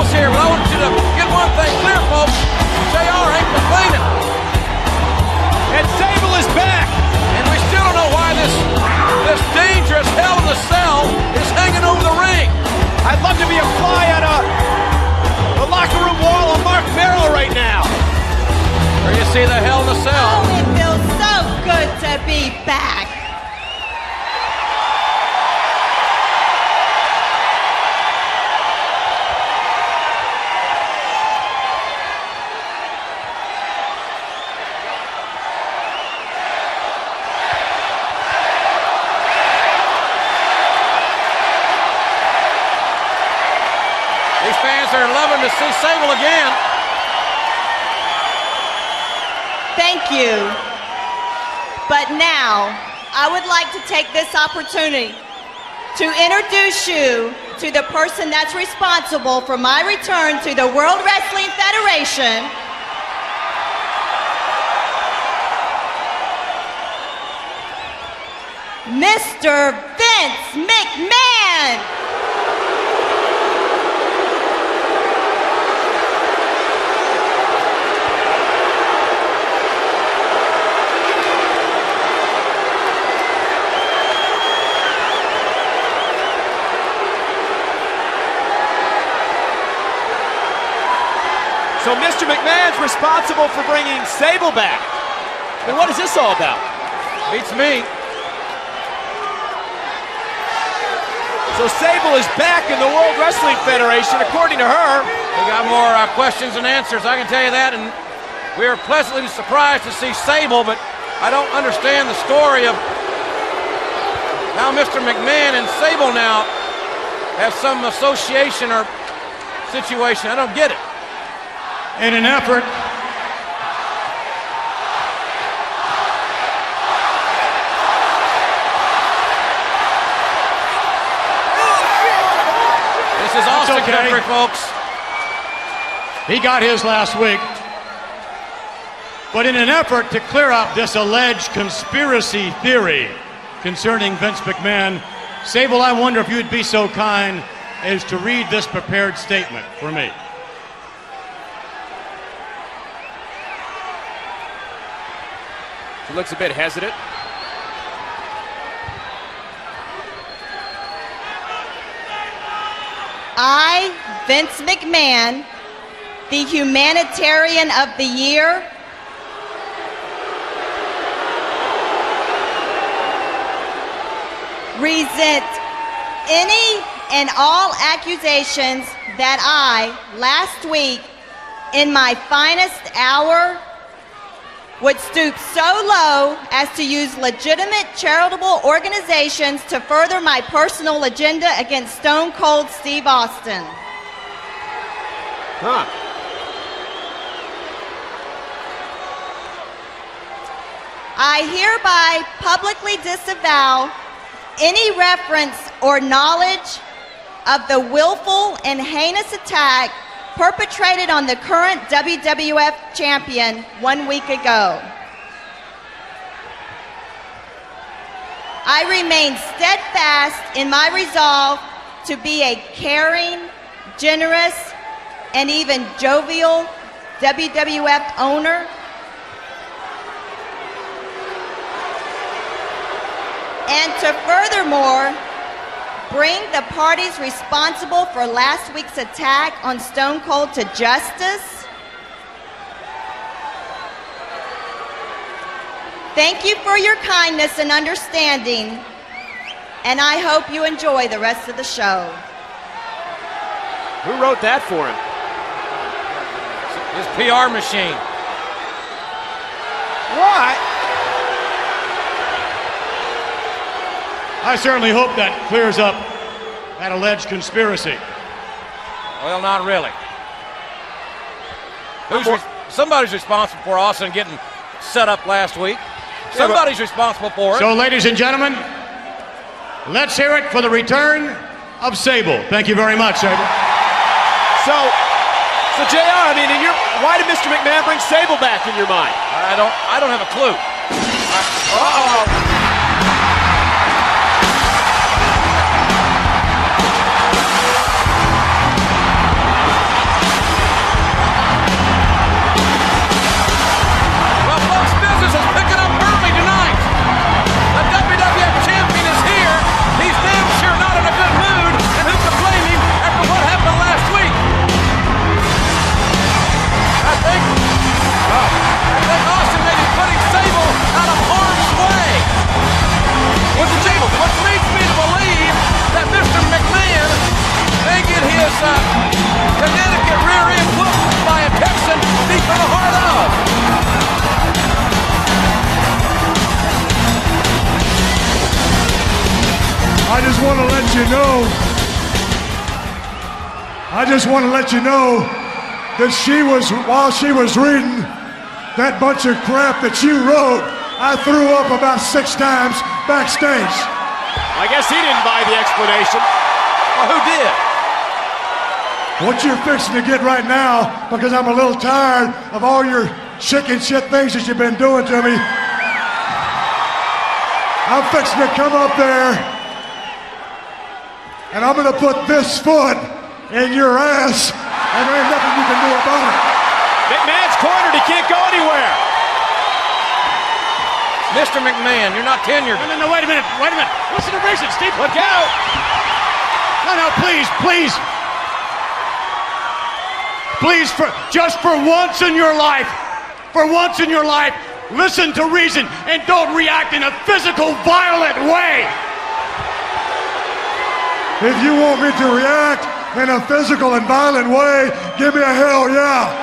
balls here, but I want you to get one thing clear, folks. JR ain't complaining. And Sable is back. And we still don't know why this this dangerous Hell in the Cell is hanging over the ring. I'd love to be a fly on a the locker room wall on Marc Mero right now. There you see the Hell in the Cell. Oh, it feels so good to be back. See Sable again. Thank you. But now, I would like to take this opportunity to introduce you to the person that's responsible for my return to the World Wrestling Federation. Mr. Vince McMahon. So Mr. McMahon's responsible for bringing Sable back. And what is this all about? Beats me. So Sable is back in the World Wrestling Federation, according to her. We got more uh, questions and answers, I can tell you that. And we are pleasantly surprised to see Sable, but I don't understand the story of how Mr. McMahon and Sable now have some association or situation. I don't get it. In an effort This is Austin okay. country, folks. He got his last week. But in an effort to clear up this alleged conspiracy theory concerning Vince McMahon, Sable, I wonder if you'd be so kind as to read this prepared statement for me. He looks a bit hesitant. I, Vince McMahon, the humanitarian of the year, resent any and all accusations that I, last week, in my finest hour, would stoop so low as to use legitimate charitable organizations to further my personal agenda against Stone Cold Steve Austin. Huh. I hereby publicly disavow any reference or knowledge of the willful and heinous attack perpetrated on the current WWF champion one week ago. I remain steadfast in my resolve to be a caring, generous, and even jovial WWF owner. And to furthermore bring the parties responsible for last week's attack on Stone Cold to justice. Thank you for your kindness and understanding, and I hope you enjoy the rest of the show. Who wrote that for him? His PR machine. What? I certainly hope that clears up that alleged conspiracy. Well, not really. Who's re- somebody's responsible for Austin getting set up last week. Somebody's responsible for it. So, ladies and gentlemen, let's hear it for the return of Sable. Thank you very much, Sable. So, so JR. I mean, in your, why did Mr. McMahon bring Sable back in your mind? I don't. I don't have a clue. Uh-oh. just want to let you know. I just want to let you know that she was, while she was reading that bunch of crap that you wrote, I threw up about six times backstage. I guess he didn't buy the explanation. Well, who did? What you're fixing to get right now, because I'm a little tired of all your chicken shit things that you've been doing to me. I'm fixing to come up there and I'm gonna put this foot in your ass and there ain't nothing you can do about it. McMahon's cornered. He can't go anywhere. Mr. McMahon, you're not tenured. No, no, no, wait a minute, wait a minute. Listen to reason, Steve. Look out. No, no, please, please. Please, for just for once in your life, for once in your life, listen to reason and don't react in a physical, violent way. If you want me to react in a physical and violent way, give me a hell yeah.